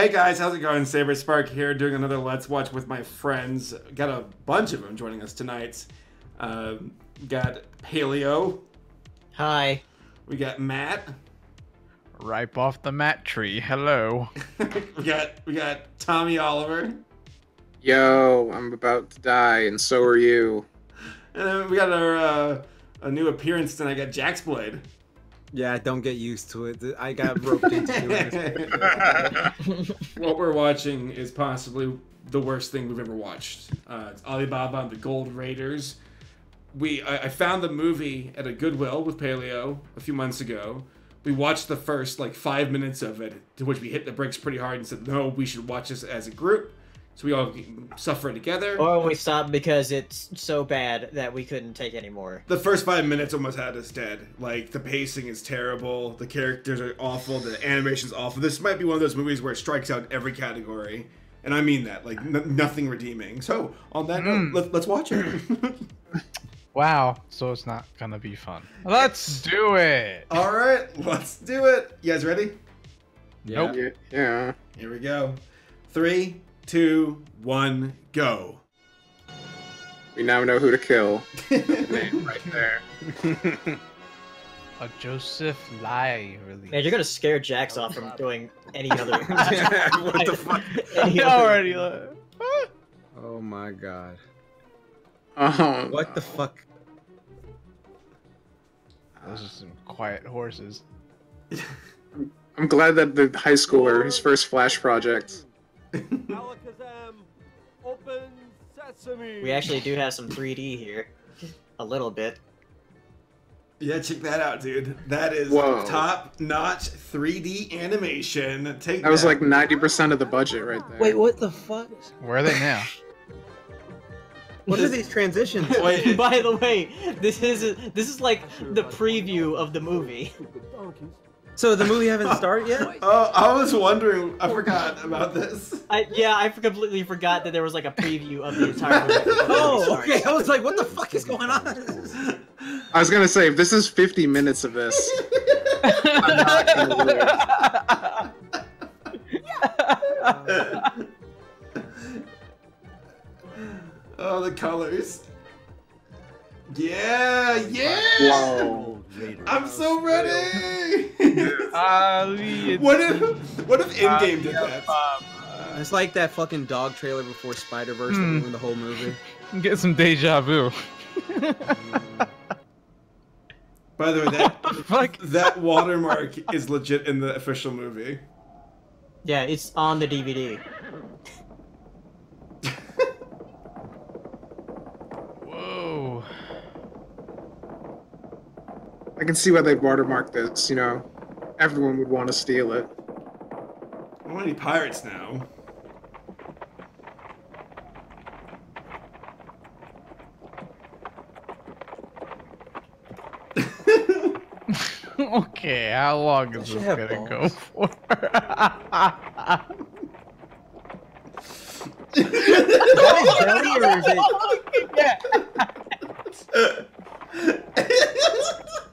Hey guys, how's it going? Saberspark here, doing another Let's Watch with my friends. Got a bunch of them joining us tonight. Uh, got Paleo. Hi. We got Matt. Ripe off the mat tree. Hello. we got we got Tommy Oliver. Yo, I'm about to die, and so are you. And then we got our uh, a new appearance tonight. I got Jax Blade. Yeah, don't get used to it. I got roped into it. what we're watching is possibly the worst thing we've ever watched. Uh, it's Alibaba and the Gold Raiders. We I, I found the movie at a Goodwill with Paleo a few months ago. We watched the first like five minutes of it, to which we hit the brakes pretty hard and said, "No, we should watch this as a group." So we all suffer together. Or we stopped because it's so bad that we couldn't take anymore. The first five minutes almost had us dead. Like the pacing is terrible, the characters are awful, the animation's awful. This might be one of those movies where it strikes out every category, and I mean that. Like n- nothing redeeming. So on that note, hmm. let, let's watch it. Wow. So it's not gonna be fun. Let's do it. all right, let's do it. You guys ready? Nope. Yeah. yeah. Here we go. Three, two, one, go. We now know who to kill. Name right there. A Joseph Lai release. Man, you're gonna scare Jax off from doing any other. what the fuck? any other- already. Oh my god. Oh, What the fuck? Those are some quiet horses. I'm glad that the high schooler, his first Flash project. Alakazam, open sesame. We actually do have some 3D here, a little bit. Yeah, check that out, dude. That is Whoa. top-notch 3D animation. Take That was like 90% of the budget right there. Wait, what the fuck? Where are they now? What are these transitions? Wait. By the way, this is this is like the preview of the movie. So the movie haven't started yet? Oh, I was wondering. I forgot about this. I yeah, I completely forgot that there was like a preview of the entire movie. Oh, okay. I was like, what the fuck is going on? I was gonna say, if this is 50 minutes of this, I'm not gonna live. oh, the colors. Yeah, yeah. Whoa. I'm so ready. Ali, what if what if Endgame did that? It's like that fucking dog trailer before Spider Verse that Hmm. ruined the whole movie. Get some deja vu. By the way, that Fuck. that watermark is legit in the official movie. Yeah, it's on the DVD. I can see why they watermarked this, you know. Everyone would want to steal it. I don't want any pirates now. okay, how long is this gonna go balls. for? Belly or is it?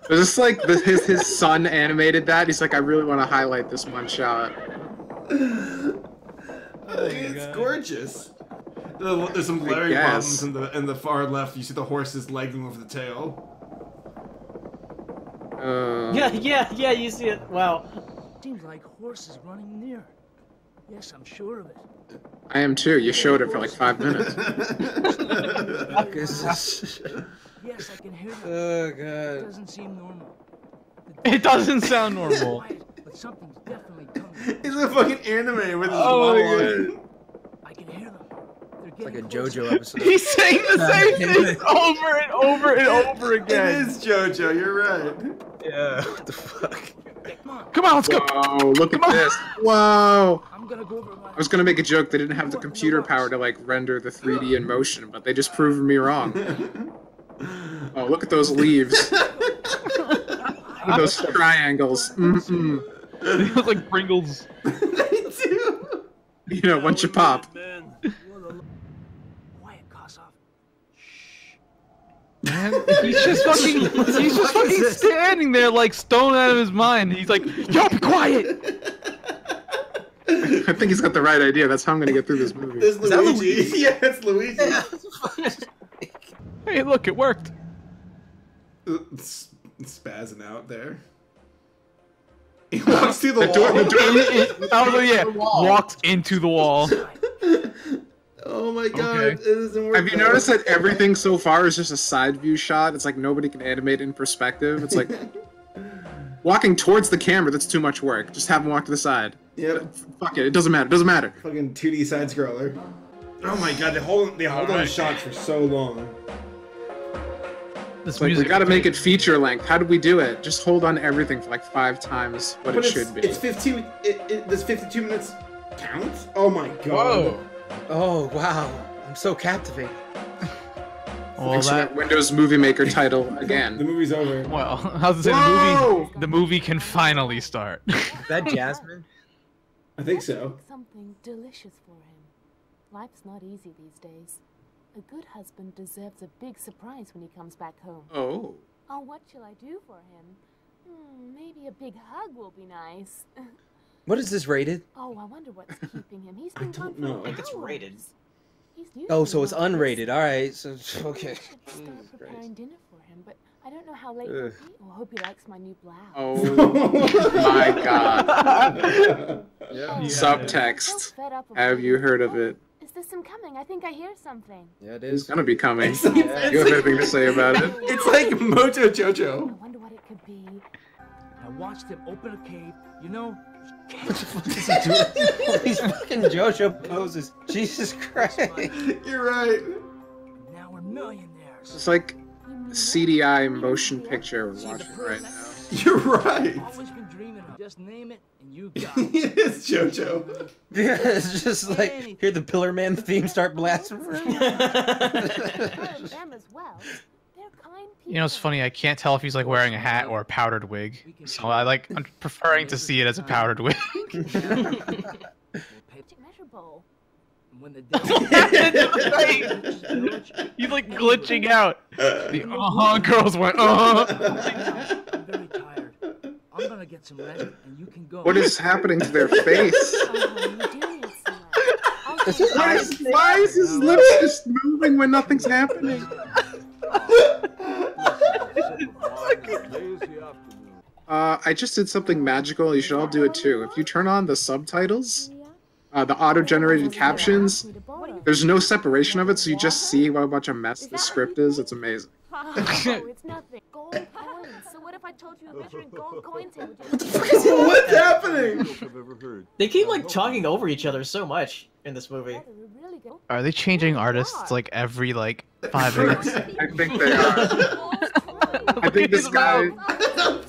Is this like the, his his son animated that? He's like, I really want to highlight this one shot. I think it's gorgeous. There's some glaring problems in the in the far left. You see the horses legging over the tail. Uh, Yeah, yeah, yeah. You see it. Wow. Seems like horses running near. Yes, I'm sure of it. I am too. You showed it for like five minutes. Fuck this? Yes, I can hear them. Oh It doesn't seem normal. It doesn't sound normal. Quiet, but something's definitely coming. He's a fucking anime with his Oh my monologue. I can hear them. They're It's like a getting closer. JoJo episode. He's saying the same thing over and over and over again. It is JoJo. You're right. Yeah. What the fuck? Come on, Come on, let's go. Oh, Look at this. Whoa! I'm gonna go over my. I was gonna make a joke. They didn't have the computer power to like render the 3D in motion, but they just proved me wrong. Oh, look at those leaves. Look at those triangles. Mm-mm. They look like Pringles. they do. You know, once you pop. Man. Quiet, Kosov. Man, he's just fucking. He's just fucking standing there like stone out of his mind. He's like, "Yo, be quiet." I think he's got the right idea. That's how I'm gonna get through this movie. There's that Luigi. yeah, it's Luigi. Hey, look, it worked. Uh, s- spazzing out there. He walks through the The door- the door- It- it- oh yeah, walked into the wall. Oh my god, Okay. it doesn't work. Have you though. noticed that everything so far is just a side view shot? It's like nobody can animate in perspective. It's like walking towards the camera. That's too much work. Just have him walk to the side. Yep. Fuck it. It doesn't matter. It doesn't matter. Fucking 2D side scroller. Oh my god, they hold they hold on Alright. shots for so long. This It's like we gotta make it feature length. How do we do it? Just hold on to everything for like five times what But it it's, should be. it's 15. It, it, does 52 minutes count? Oh my god. Whoa. Oh wow, I'm so captivated. Well, Thanks for that. that Windows Movie Maker title again. The movie's over. Well, I was gonna say the movie. The movie can finally start. Is that Jasmine? I think so. Something delicious for him. Life's not easy these days. A good husband deserves a big surprise when he comes back home. Oh. Oh, what shall I do for him? Hmm, maybe a big hug will be nice. What is this rated? oh, I wonder what's keeping him. He's I been don't gone for know. I think it's rated. Oh, so it's unrated. All right, so okay. I should start hmm, preparing dinner for him, but I don't know how late Ugh. he'll be. Oh, I hope he likes my new blouse. Oh my god. Yeah. Oh, Subtext. so fed up of Have you heard of it? Is this him coming? I think I hear something. Yeah, it is. It's gonna be coming. It's like- You have anything to say about it? It's like Mojo Jojo. I wonder what it could be. I watched him open a cave. You know, What the fuck is he doing? All these fucking JoJo poses. Jesus Christ. You're right. now we're millionaires. It's like CDI motion picture we're watching right now. You're right. Always been dreaming of. Just name it, and you got it. it's Jojo. Yeah, it's just like hear the Pillar Man theme start blasting for them as well. They're kind people. You know, it's funny. I can't tell if he's like wearing a hat or a powdered wig. So I like. I'm preferring to see it as a powdered wig. We'll pay Measure bowl. And when the day He's like glitching out. The uh huh girls went uh huh. I'm very tired. I'm gonna get some rest, and you can go. What is happening to their face? Oh, you do need some rest. I'll This take is it. Why is, why is his lips just moving when nothing's happening? Uh, I just did something magical. You should all do it too. If you turn on the subtitles, uh, the auto-generated captions, there's no separation of it, so you just see what a bunch of mess the script is. It's amazing. Oh, it's nothing. Gold coins. So what if I told you you're measuring gold coins here? Would you What's happening? They keep like talking over each other so much in this movie. They're. Are they changing artists like every like five minutes? I think they are. I think this guy,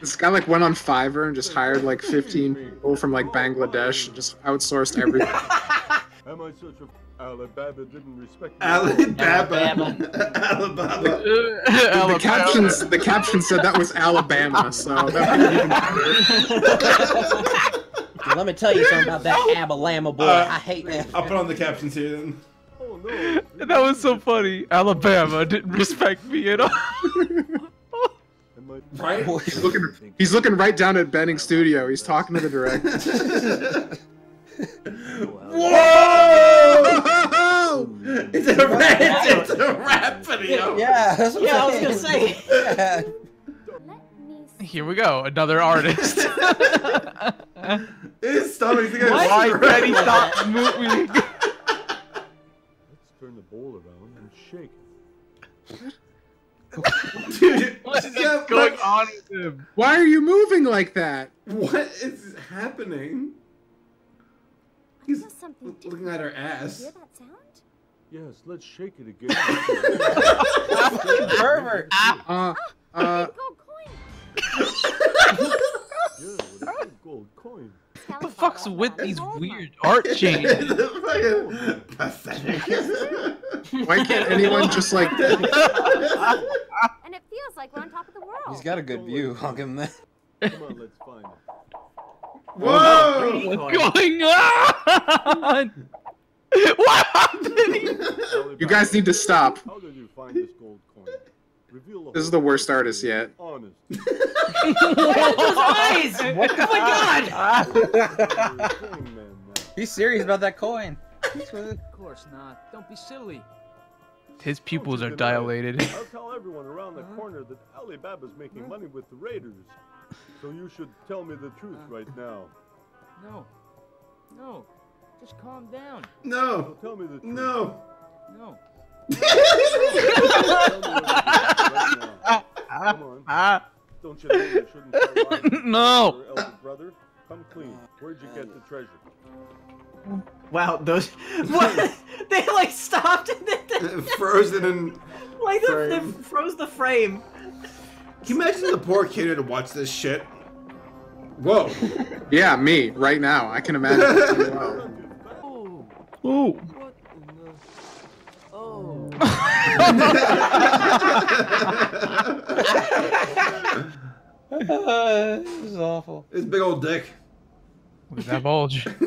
this guy like went on Fiverr and just hired like 15 people from like Bangladesh and just outsourced everything. Am I such a Alabama didn't respect me? Alabama. Alabama. Alabama. The Alabama. captions, the caption said that was Alabama, so that made it even better. Let me tell you something about that Abalama boy. Uh, I hate that. I'll put on the captions here then. Oh no. That was so funny. Alabama didn't respect me at all. Am He's looking, he's looking right down at Benning Studio. He's talking to the director. Oh, Whoa! Oh, it's a rap. It's, it's a rap video. Yeah, that's what Yeah, I was gonna say. Yeah. Let me see. Here we go, another artist. His stomach's gonna Why strike. can't he stop moving? Let's turn the bowl around and shake it. Dude, What is yeah, going but on with him? Why are you moving like that? What is happening? He's There's something l- different. looking at her Hear ass. that sound? Yes, let's shake it again. Pervert. Uh, uh, Gold coin. yeah, with a big gold coin. What the fuck's with these weird art changes? Fucking pathetic. why can't anyone just like? And it feels like we're on top of the world. He's got a good view. I'll him that. Come on, let's find it. Whoa! What's going on? What happened? You guys need to stop. How did you find this gold coin? Reveal This is the worst artist yet. Honest. Eyes! What Oh my god! He's serious about that coin. Of course not. Don't be silly. His pupils are Don't you deny it. dilated. I'll tell everyone around the corner that Alibaba's making money with the raiders. So you should tell me the truth right now. No. No. Just calm down. No. Tell me the truth. No. No. Come on. Ah, Don't you know you shouldn't tell No. your elder brother? Come clean. Where'd you get the treasure? Wow, those. What? they like stopped and then. Frozen and. like the, they froze the frame. Can you imagine the poor kid who had to watch this shit? Whoa. Yeah, me right now. I can imagine. it pretty well. Oh. Ooh. This is awful. His big old dick. Look at that bulge.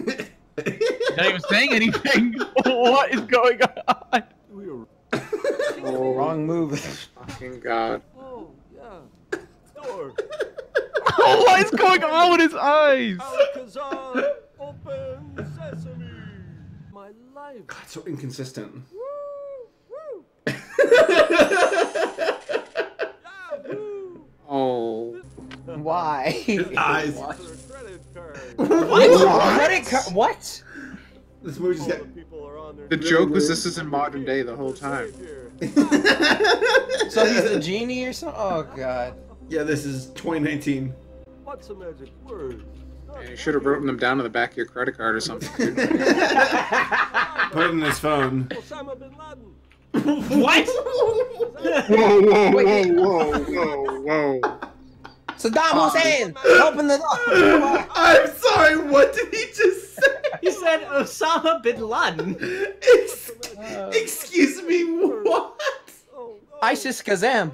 Not even saying anything. what is going on? We are Oh, Wrong move. fucking god. Oh, yeah. door. what is going on with his eyes? Alcazar, open sesame. My life. God, so inconsistent. Oh. Why? His eyes. Credit card. What? Credit card? What? This movie just got. the people are on their The joke was this is in modern day the whole time. So he's a genie or something? Oh god. Yeah, this is 2019. What's a magic word? Man, you should have written them down on the back of your credit card or something. Put it in his phone. Osama bin Laden. What? whoa, whoa, whoa, whoa, whoa, whoa. Saddam Hussein! Open the door! I'm sorry, what did he just say? he said Osama bin Laden. Ex- excuse me, what? ISIS Kazam!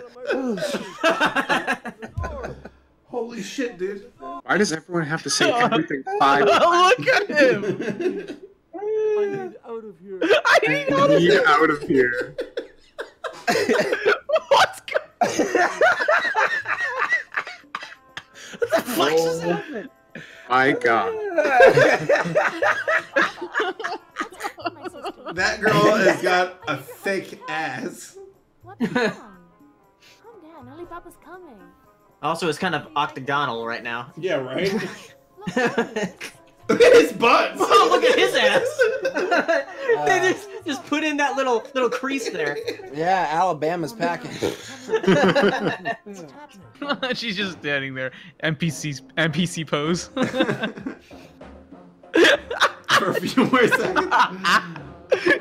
Holy shit, dude. Why does everyone have to say everything five times? Look at him. I need out of here. I need all this. Need out of here. What's going Oh my god. My sister. That girl has got a fake ass. What's wrong? Calm down. Alibaba's coming. Also, it's kind of octagonal right now. Yeah, right? His butt. Oh, look at his ass! they just, just put in that little little crease there. Yeah, Alabama's packing. She's just standing there. NPC NPC pose. For a few more seconds.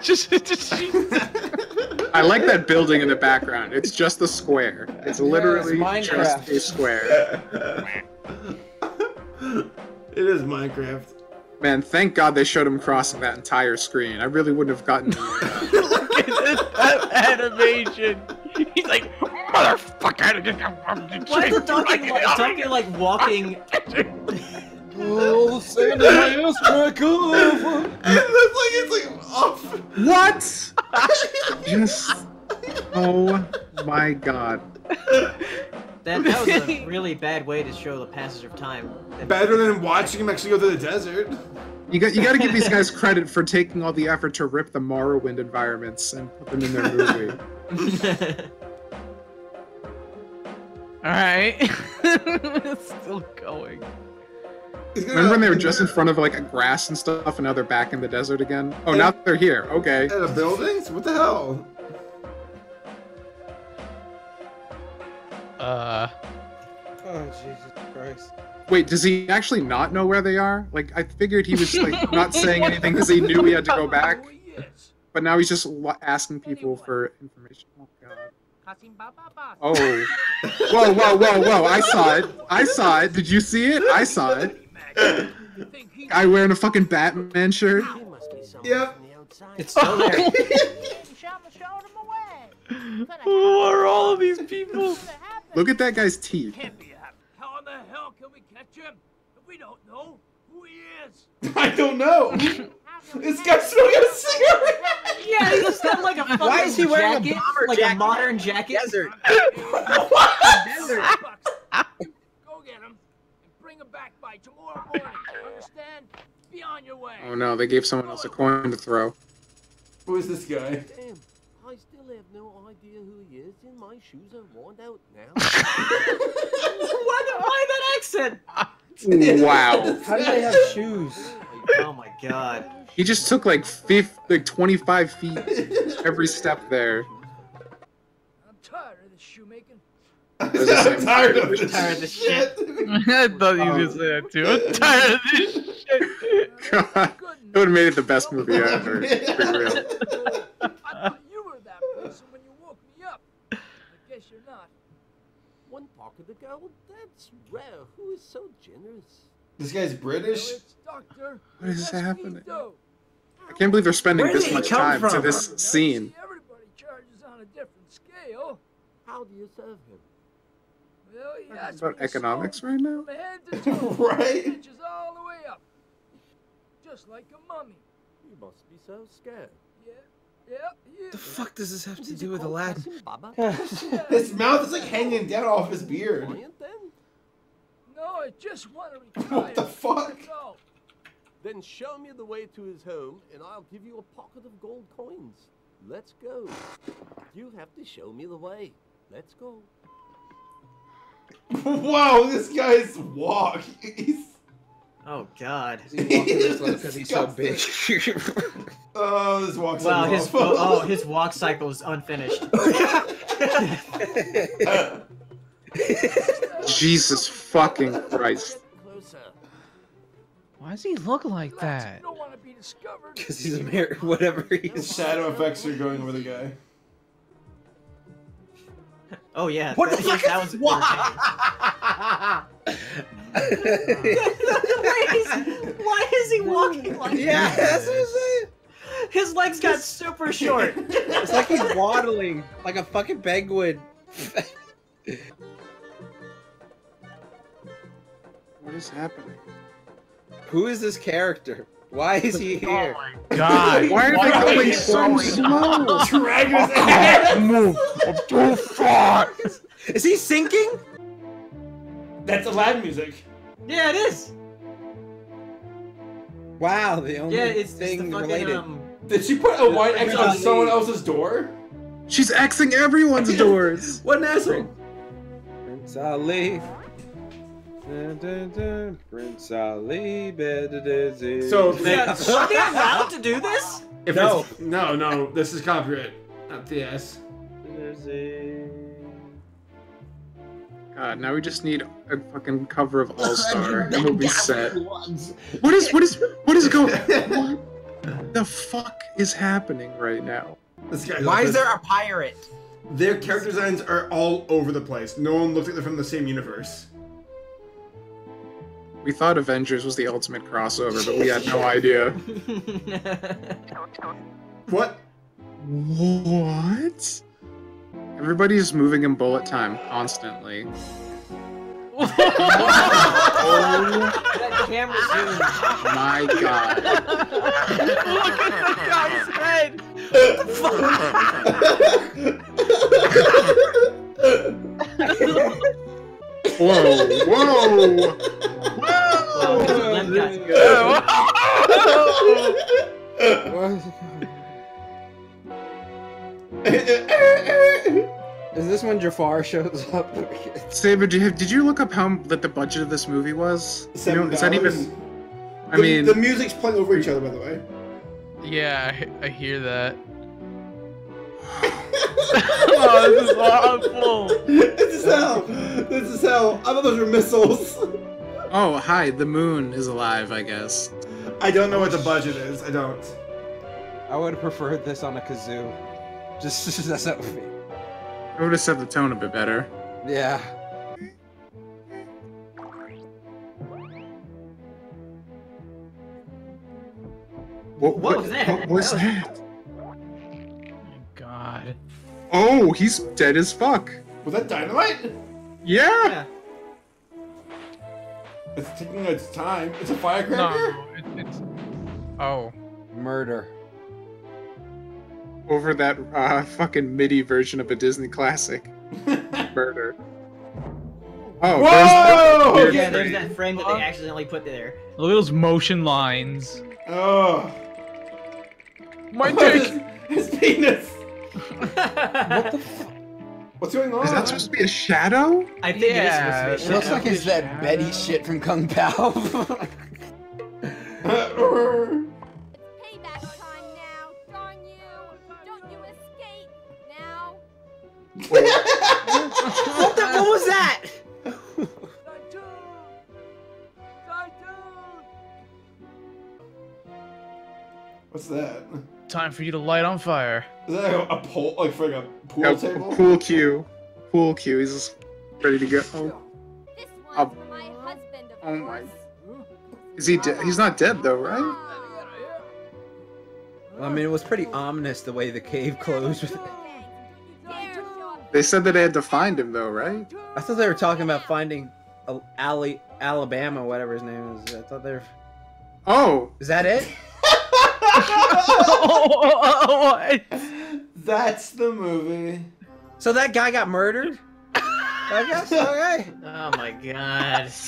just, just she, I like that building in the background. It's just a square. It's literally Yes, just Minecraft. a square. it is Minecraft. Man, thank God they showed him crossing that entire screen. I really wouldn't have gotten that. look at this that animation. He's like, motherfucker. Why is Donkey like, Donkey like walking? Oh, Santa Claus, crack over. It looks like it's like off. What? Just. Oh my god. That, that was a really bad way to show the passage of time. Better than watching him actually go through the desert. You got you got to give these guys credit for taking all the effort to rip the Morrowind environments and put them in their movie. Alright. it's still going. Remember when they were just in front of like a grass and stuff, and now they're back in the desert again? Oh, now they're here. Okay. At a building? What the hell? Uh, Oh, Jesus Christ. Wait, does he actually not know where they are? Like, I figured he was like not saying anything because he knew he had to go back, but now he's just asking people for information. Oh god. Oh. Whoa, whoa, whoa, whoa! I saw it. I saw it. Did you see it? I saw it. You Guy wearing a fucking Batman shirt. he must be someone Yep. from the outside. It's still there. Shama showed him away. who are all of these people? What happened? Look at that guy's teeth. Can't be happening. How in the hell can we catch him if we don't know who he is? I don't know. How This guy's smoking a cigarette. Yeah, he just got like a fucking Why is he wearing a jacket, bomber like jacket? a modern jacket. Desert. Desert. Go get him and bring him back by tomorrow morning. Understand? Be on your way. Oh no, they gave someone else a coin to throw. Who is this guy? Damn, I still have no idea who he is, and my shoes are worn out now. why, why that accent? Wow. How do they have shoes? Oh my god. He just took like fifth, like 25 feet every step there. I'm tired of this shoemaking. I'm tired of this Tired of this shit. I thought you were gonna say that too. I'm tired of this shit. God, it would have made it the best movie ever. Be real. I thought you were that person when you woke me up. I guess you're not. One pocket of gold? That's rare. Who is so generous? This guy's British. Doctor. What is Leslie happening? I can't believe they're spending Where this much come time to this scene. See, everybody charges on a different scale. How do you serve him? Well, he Talking asked about economics right now? From head to toe, Right? inches all the way up, just like a mummy. You must be so scared. Yeah, yeah, he is. The fuck does this have to do with Aladdin? His mouth is like hanging down off his beard. No, I just want to retire. What the fuck? Then show me the way to his home, and I'll give you a pocket of gold coins. Let's go. You have to show me the way. Let's go. Whoa, this guy's walk. He's. Oh god. Because he's so big. Oh, this walk's Wow, his rough. oh his walk cycle is unfinished. Jesus fucking Christ. Why does he look like that? You don't want to be discovered. Because he's a mirror, whatever he His is. shadow effects are going over the guy. Oh yeah. What the that, fuck that is was why? why, is, why is he walking like yeah, that? that's what I'm saying. His legs got super short. It's like he's waddling like a fucking penguin. What is happening? Who is this character? Why is he here? God, Why are they are going so slow? Drag his ass. Move. I'm too far. Is he sinking? That's Aladdin music. Yeah, it is. Wow, the only Yeah, it's, it's thing the fucking related. um. Did she put a white X on someone else's door? She's Xing everyone's doors. What an asshole. Prince Ali. Dun, dun, dun. Prince Ali. bedezzy. So- Yeah, are they allowed to do this? If No. no, no, this is copyright. Not the S. God, now we just need a fucking cover of All Star and we'll be set. What is what is what is going? What the fuck is happening right now? This guy. Why is there a pirate? Their character designs are all over the place. No one looks like they're from the same universe. We thought Avengers was the ultimate crossover, but we had no idea. What? What? Everybody's moving in bullet time constantly. oh. that camera zoom. My god. Look at the guy's head. Whoa, whoa! Wow, his limb got- Is this when Jafar shows up? Saber, did you, did you look up how that the budget of this movie was? You know, is that even? I The- mean, the music's playing over each other, by the way. Yeah, I, I hear that. oh, this is awful. this is hell. This is hell. I thought those were missiles. Oh hi, the moon is alive. I guess. I don't know what the budget is. I don't. I would have preferred this on a kazoo. Just, just that's that would be. I would have set the tone a bit better. Yeah. What, What was that? What was That that? God. Oh, he's dead as fuck. Was that dynamite? Yeah. Yeah. It's taking its time. It's a firecracker. No, it, it's. Oh. Murder. Over that uh, fucking MIDI version of a Disney classic. Murder. Oh, Whoa! there's the Yeah, there's frame. that frame that they accidentally put there. Look at those motion lines. Oh. My What is- His penis. What the fuck? What's going on? Is that supposed to be a shadow? I think Yeah, it is supposed to be. It looks like it's that Betty shit from Kung Pow. Payback time now, darn you! Don't you escape now! what, the, what was that? Tycoon! Tycoon! What's that? Time for you to light on fire. Is that like a, a pole, like for like a pool Yeah, table? pool cue. Pool cue. He's just ready to go. Oh, This one's Oh. my husband, of Oh my- is he dead? He's not dead though, right? I mean, it was pretty ominous the way the cave closed. with- Dare show up They said that they had to find him though, right? I thought they were talking about finding Ali, Alabama, whatever his name is. I thought they were. Oh, Is that it? what? That's the movie. So that guy got murdered? I guess. Okay. Oh my god.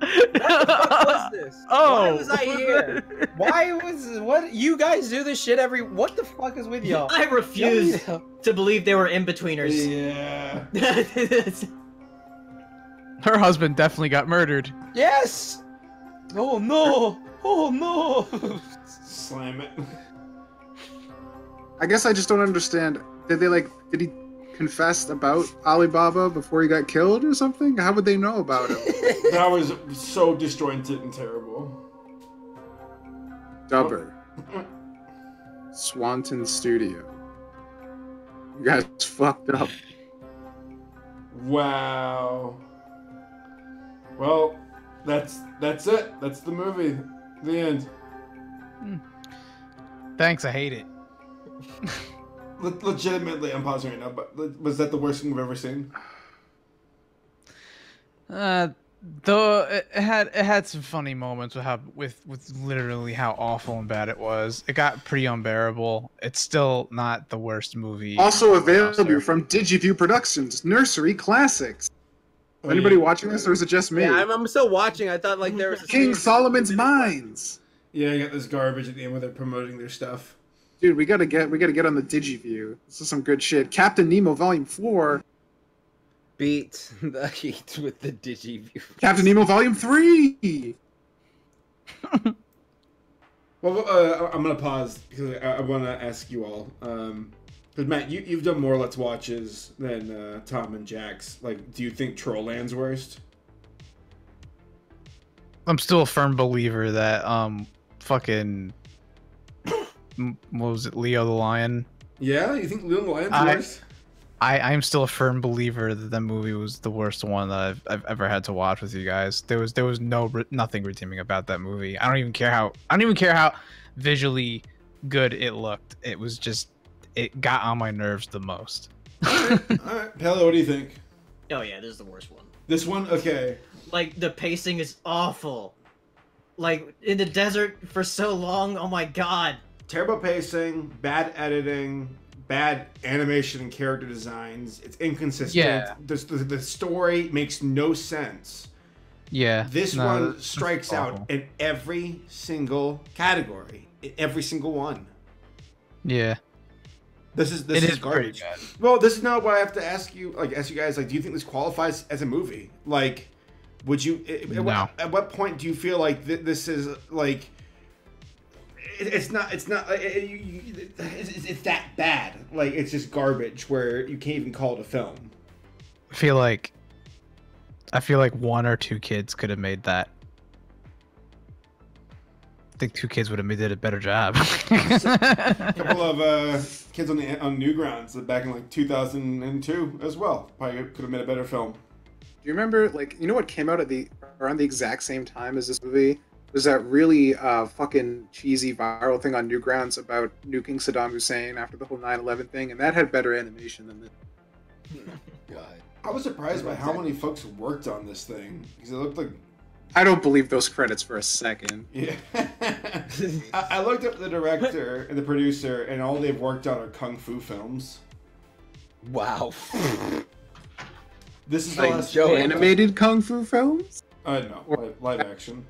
What was this? Oh. Why was I here? Why was what? You guys do this shit every. What the fuck is with y'all? I refuse Yeah. to believe they were in betweeners. Yeah. Her husband definitely got murdered. Yes. Oh no! Oh no! Slam it. I guess I just don't understand. Did they like? Did he confess about Alibaba before he got killed or something? How would they know about him? That was so disjointed and terrible. Dubber. Swanton Studio. You guys fucked up. Wow. Well, that's that's it. That's the movie. The end. Hmm. Thanks, I hate it. Le- legitimately, I'm pausing right now. But le- was that the worst thing we've ever seen? Uh, though it it had it had some funny moments with how with with literally how awful and bad it was. It got pretty unbearable. It's still not the worst movie. Also on the roster. available from Digiview Productions, Nursery Classics. Oh, Anybody yeah. watching this, or is it just me? Yeah, I'm, I'm still watching. I thought like there was a King Solomon's Mines. Yeah, I got this garbage at the end where they're promoting their stuff. Dude, we gotta get we gotta get on the Digiview. This is some good shit. Captain Nemo Volume Four, beat the heat with the Digiview. Captain Nemo Volume Three. Well, uh, I'm gonna pause because I, I want to ask you all. Um, because Matt, you you've done more Let's Watches than uh, Tom and Jax. Like, do you think Trollland's worst? I'm still a firm believer that um fucking m- what was it Leo the Lion. Yeah, you think Little Lion's I- worst? I I'm still a firm believer that that movie was the worst one that I've, I've ever had to watch with you guys. There was there was no nothing redeeming about that movie. I don't even care how I don't even care how visually good it looked. It was just it got on my nerves the most. all right, Paleo, what do you think? Oh yeah, this is the worst one. This one, okay. Like the pacing is awful. Like in the desert for so long. Oh my god. Terrible pacing, bad editing, bad animation and character designs. It's inconsistent. Yeah. The, the, the story makes no sense. Yeah. This no, one strikes out in every single category. Every single one. Yeah. This is this It is, is pretty garbage. Well, this is not what I have to ask you. Like, ask you guys. Like, do you think this qualifies as a movie? Like, would you? At, No. what, at what point do you feel like th- this is like? It, it's not. It's not. It, it- you- you- it's, it's- it's that bad. Like, it's just garbage where you can't even call it a film. I feel like I feel like one or two kids could have made that. I think two kids would have made did a better job. A couple of uh, kids on the on Newgrounds back in like 2002 as well. Probably could have made a better film. Do you remember, like, you know what came out at the around the exact same time as this movie? Was that really uh, fucking cheesy viral thing on Newgrounds about nuking Saddam Hussein after the whole 9/11 thing, and that had better animation than this. God. I was surprised by how many folks worked on this thing because it looked like I don't believe those credits for a second. Yeah. I, I looked up the director and the producer, and all they've worked on are kung fu films. Wow. This is the Like last Joe, animated kung fu films? Uh, no, live, live action.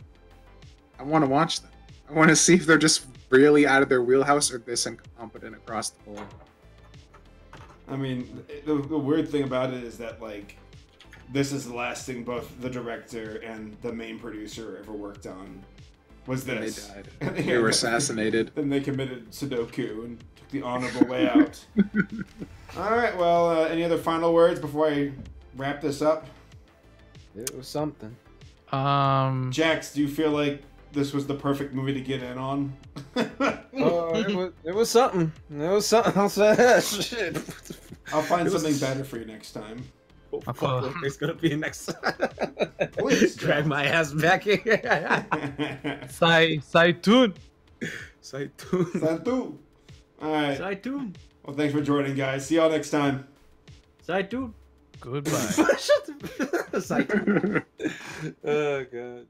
I want to watch them. I want to see if they're just really out of their wheelhouse or this incompetent across the board. I mean, the, the weird thing about it is that like, this is the last thing both the director and the main producer ever worked on. Was And they this? died. And They were assassinated. Then they committed Sudoku and took the honorable way out. All right. Well, uh, any other final words before I wrap this up? It was something. Um, Jax, do you feel like this was the perfect movie to get in on? Oh, it was, it was something. It was something. I'll say that. Shit. I'll find was- something better for you next time. Oh, I'll fuck, call- look, There's gonna be a next. Please, Drag my ass back here. Sai Saitun. Saitun. Santu. All right. Saitun. Well, thanks for joining, guys. See y'all next time. Saitun. Goodbye. Shut the. Saitun. oh god.